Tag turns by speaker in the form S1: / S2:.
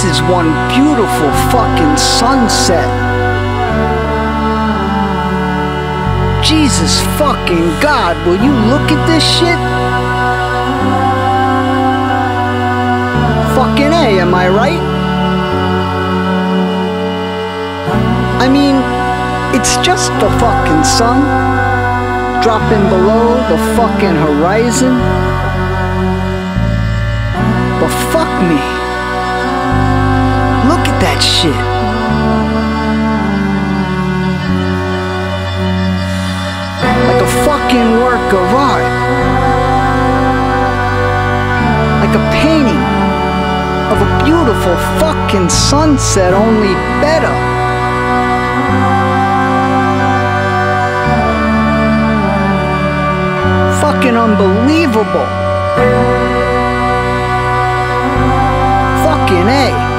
S1: is one beautiful fucking sunset. Jesus fucking God, will you look at this shit? Fucking A, am I right? I mean, it's just the fucking sun dropping below the fucking horizon. But fuck me. Shit. Like a fucking work of art. Like a painting of a beautiful fucking sunset, only better. Fucking unbelievable. Fucking A.